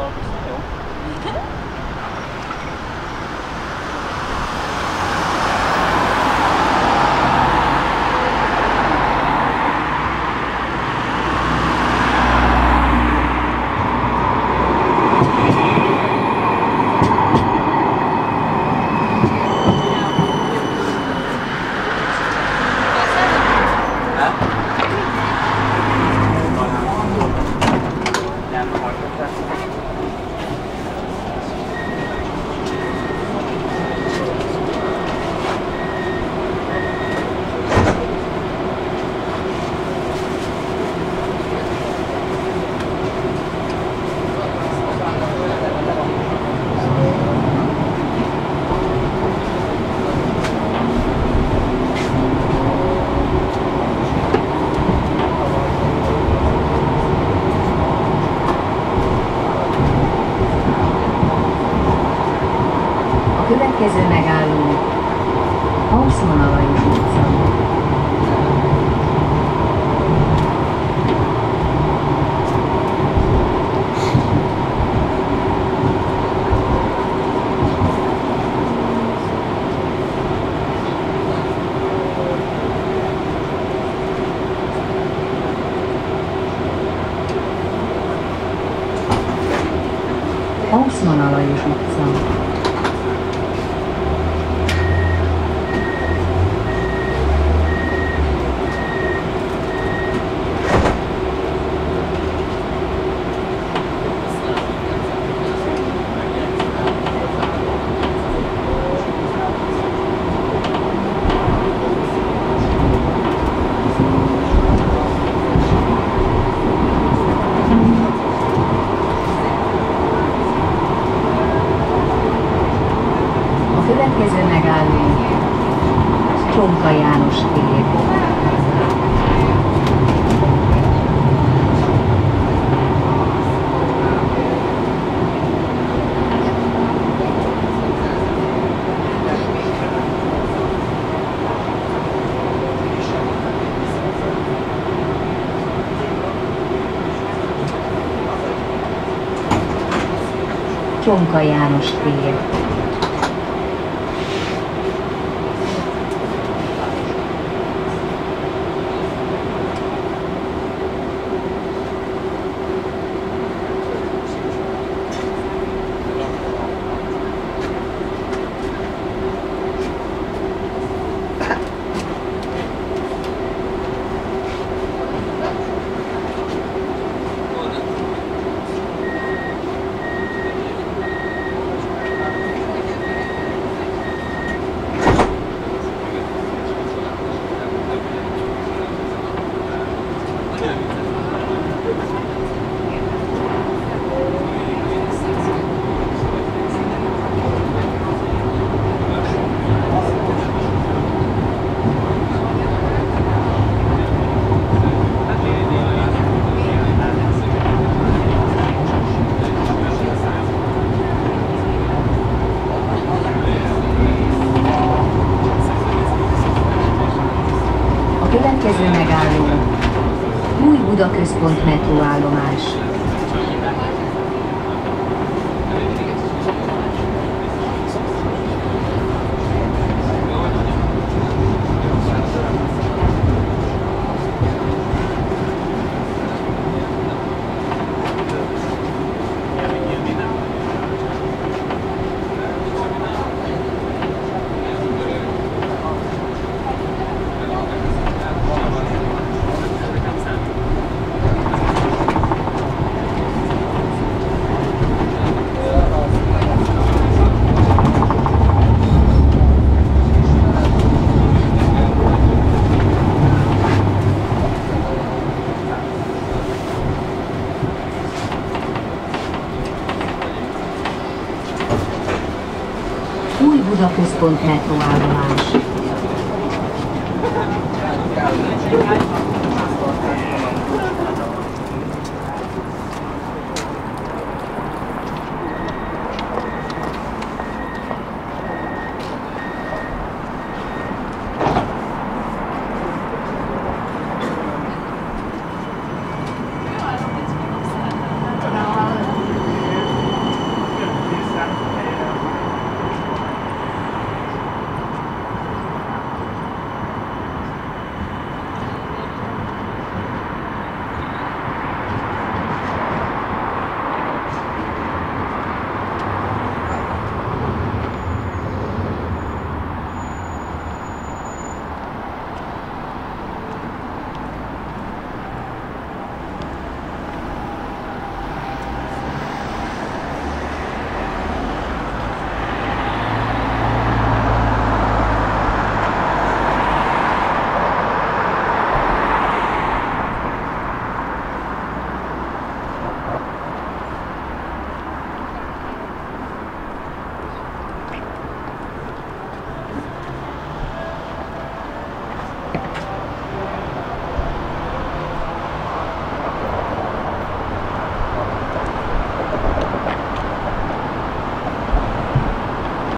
long as következő megálló Haussmann utca. Haussmann Alajos utca. Következő megálló Csonka János tér. Csonka János tér. A következő megálló Új Buda Központ metróállomás. Autoplus.net lado lash.